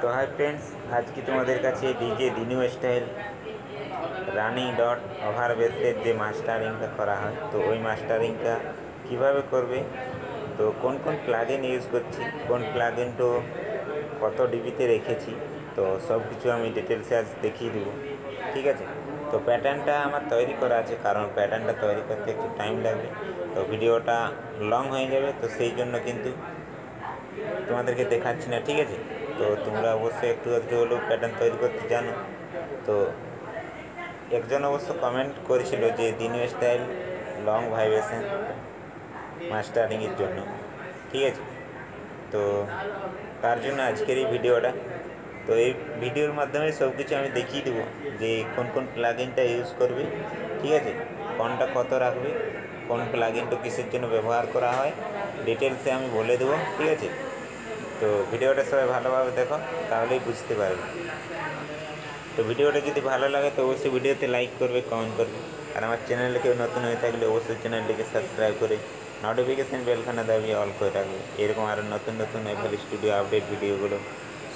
তো hi friends, আজকে তোমাদের কাছে DJ Dinu style, running dot over বেসের যে মাস্টারিংটা করা হয়, তো ওই মাস্টারিংটা কীভাবে করবে? তো কোন কোন প্লাগইন ইউজ করছি, কোন প্লাগইনটো কত ডিবিতে রেখেছি, তো সব কিছু আমি ডিটেলসে আজ দেখিয়ে দেবো, ঠিক আছে? তো প্যাটার্নটা আমার তৈরি করা আছে, কারণ প্যাটার্নটা তৈরি করতে একটু টাইম লাগবে, তো ভিডিওটা লং হয়ে যাবে, তো সেই জন্য কিন্তু তোমাদেরকে দেখাচ্ছি না, ঠিক আছে? তো তোমরা অবশ্যই একটু একটু হলেও প্যাটার্ন তৈরি করতে জানো। তো একজন অবশ্য কমেন্ট করেছিল যে দিনু স্টাইল লং ভাইব্রেশন মাস্টারিংয়ের জন্য। ঠিক আছে? তো তার জন্য আজকের এই ভিডিওটা। তো এই ভিডিওর মাধ্যমে সব কিছু আমি দেখিয়ে দেবো যে কোন কোন প্লাগিনটা ইউজ করবে। ঠিক আছে? কোনটা কত রাখবে? কোন প্লাগিনটা কিসের জন্য ব্যবহার করা হয়? ডিটেলসে আমি বলে দেবো। ঠিক আছে? তো ভিডিওটা সবাই ভালোভাবে দেখো, তাহলেই বুঝতে পারবে। তো ভিডিওটা যদি ভালো লাগে, তো অবশ্যই ভিডিওতে লাইক করবে কমেন্ট করবে। আর আমার চ্যানেলে কেউ নতুন হয়ে থাকলে অবশ্যই চ্যানেলটিকে সাবস্ক্রাইব করে নোটিফিকেশান বেলখানা দাবিয়ে অল করে রাখবে। এরকম আরও নতুন নতুন এফএল স্টুডিও আপডেট ভিডিওগুলো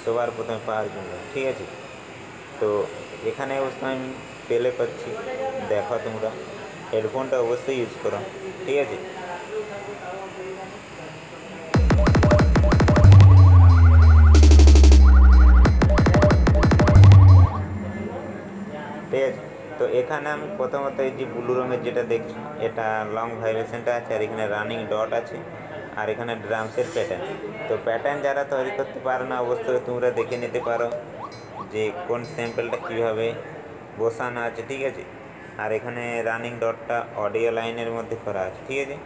সবার প্রথমে পাওয়ার জন্য, ঠিক আছে? তো এখানে অবশ্য আমি পেলে করছি দেখো তোমরা। হেডফোনটা অবশ্যই ইউজ করো, ঠিক আছে? এখানে আমি প্রথমত এই যে ব্লু রঙের যেটা দেখছি, এটা লং ভাইব্রেশনটা আছে আর এখানে রানিং ডট আছে আর এখানে ড্রামসের প্যাটার্ন তো প্যাটার্ন যারা তৈরি করতে পারো না, অবশ্যই তোমরা দেখে নিতে পারো যে কোন স্যাম্পেলটা কীভাবে বসানো আছে, ঠিক আছে? আর এখানে রানিং ডটটা অডিও লাইনের মধ্যে করা আছে, ঠিক আছে?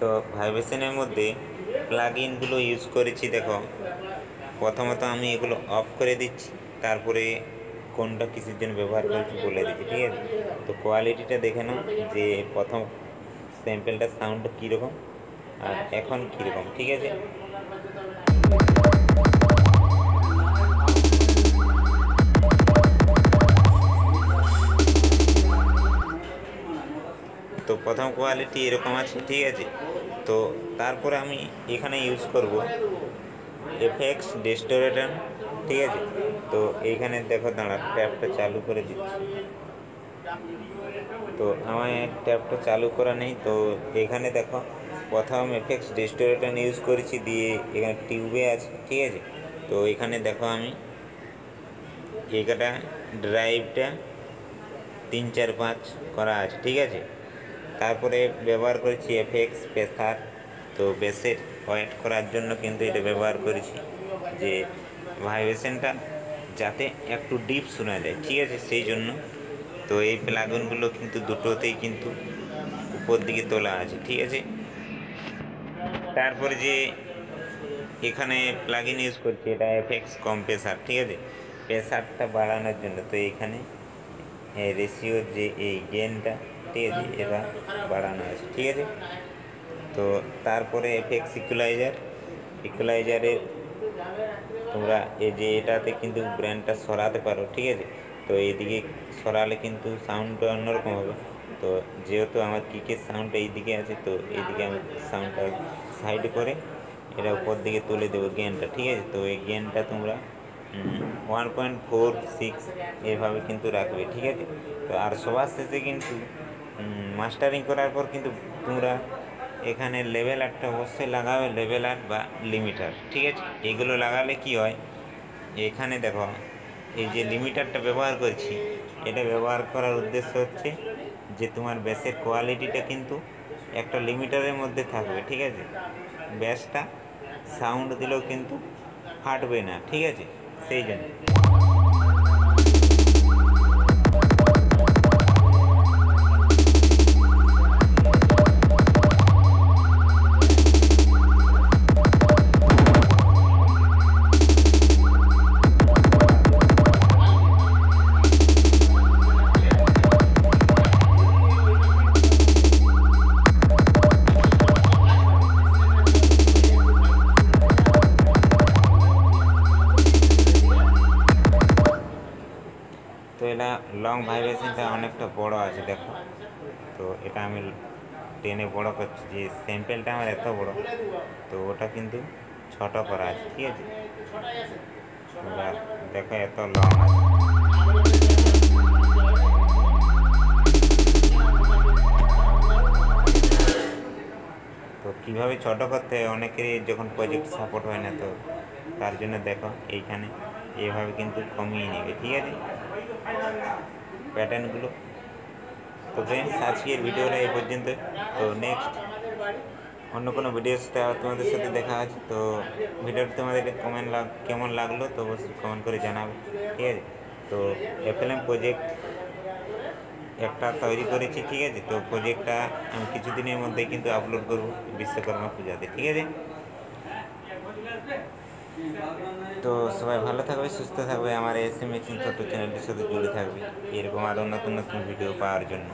তো ভাইব্রেশনের মধ্যে প্লাগ ইনগুলো ইউজ করেছি, দেখো। প্রথমত আমি এগুলো অফ করে দিচ্ছি, তারপরে কোনটা কিসের জন্য ব্যবহার করছি বলে দিচ্ছি ঠিক আছে? তো কোয়ালিটিটা দেখে নাও যে প্রথম স্যাম্পেলটার সাউন্ডটা কীরকম আর এখন কীরকম, ঠিক আছে? তো প্রথম কোয়ালিটি এরকম আছে, ঠিক আছে? তো তারপরে আমি এখানে ইউজ করব এফএক্স ডিস্টোরেটন ঠিক আছে। তো এইখানে দেখো দাঁড়া ট্যাপটা চালু করে দিচ্ছি। তো আমার ট্যাপটা চালু করা নেই, তো এখানে দেখো প্রথম এফএক্স ডিস্টোরেটন ইউজ করেছি দিয়ে এখানে টিউবে আছে, ঠিক আছে। তো এখানে দেখো আমি এটা ড্রাইভটা তিন চার পাঁচ করা আছে, ঠিক আছে। তারপরে ব্যবহার করেছি এফএক্স প্রেসার তো বেসের ওয়েট করার জন্য কিন্তু এটা ব্যবহার করেছি। যে ভাইব্রেশনটা যাতে একটু ডিপ শোনা যায়, ঠিক আছে? সেই জন্য তো এই প্লাগনগুলো কিন্তু দুটোতেই কিন্তু উপর দিকে তোলা আছে, ঠিক আছে? তারপরে যে এখানে প্লাগইন ইউজ করছি, এটা এফএক্স কম্প্রেসার ঠিক আছে? প্রেসারটা বাড়ানোর জন্য তো এখানে রেশিও যে এই গেনটা ঠিক আছে? এটা বাড়ানো আছে, ঠিক আছে? তো তারপরে এফএক্স ইকুলাইজার ইকুলাইজারের তোমরা এই যে এটাতে কিন্তু ব্র্যান্ডটা সরাতে পারো, ঠিক আছে? তো এইদিকে সরালে কিন্তু সাউন্ডটা অন্যরকম হবে। তো যেহেতু আমার কিকের সাউন্ডটা এইদিকে আছে, তো এইদিকে আমি সাউন্ডটা সাইড করে এটা উপর দিকে তুলে দেবো গেনটা ঠিক আছে? তো এই গেনটা তোমরা ওয়ান পয়েন্ট ফোর সিক্স এভাবে কিন্তু রাখবে, ঠিক আছে? তো আর সবার শেষে কিন্তু মাস্টারিং করার পর কিন্তু তোমরা এখানে লেভেল আর্টটা অবশ্যই লাগাবে লেভেল আর্ট বা লিমিটার ঠিক আছে? এগুলো লাগালে কি হয়? এখানে দেখো, এই যে লিমিটারটা ব্যবহার করছি, এটা ব্যবহার করার উদ্দেশ্য হচ্ছে যে তোমার ব্যাসের কোয়ালিটিটা কিন্তু একটা লিমিটারের মধ্যে থাকবে, ঠিক আছে? ব্যাসটা সাউন্ড দিলেও কিন্তু ফাটবে না, ঠিক আছে? সেই জন্য। তো এটা লং ভাইব্রেশনটা অনেকটা বড় আছে, দেখো। তো এটা আমি টেনে বড় করছি, যে স্যাম্পেলটা আমার এত বড়। তো ওটা কিন্তু ছোট করা আছে, ঠিক আছে? দেখো এত লং তো কীভাবে ছোট করতে অনেকেরই যখন প্রজেক্ট সাপোর্ট হয় না, তো তার জন্য দেখো এইখানে এইভাবে কিন্তু কমিয়ে নেবে, ঠিক আছে? প্যাটার্নগুলো। তো ফ্রেন্ডস আজকের ভিডিওটা এই পর্যন্ত। তো নেক্সট অন্য কোনো ভিডিওসটা তোমাদের সাথে দেখা আছে তো ভিডিওটা তোমাদের কমেন্ট লাগ, কেমন লাগল? তো অবশ্যই কমেন্ট করে জানাবে। ঠিক আছে? তো এফএলএম প্রজেক্ট একটা তৈরি করেছি, ঠিক আছে? তো প্রজেক্টটা আমি কিছুদিনের মধ্যেই কিন্তু আপলোড করব বিশ্বকর্মা পূজাতে। ঠিক আছে? তো সবাই ভালো থাকবে, সুস্থ থাকবে। আমার এস মেশিন ছোট চ্যানেলটির সাথে জুড়ে থাকবে। এরকম আরও নতুন নতুন ভিডিও পাওয়ার জন্য।